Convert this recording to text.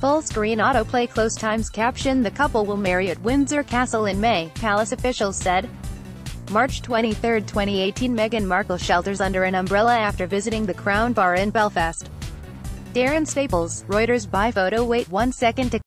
Full-screen autoplay close times caption The couple will marry at Windsor Castle in May, palace officials said. March 23, 2018 Meghan Markle shelters under an umbrella after visiting the Crown Bar in Belfast. Darren Staples, Reuters by photo Wait one second to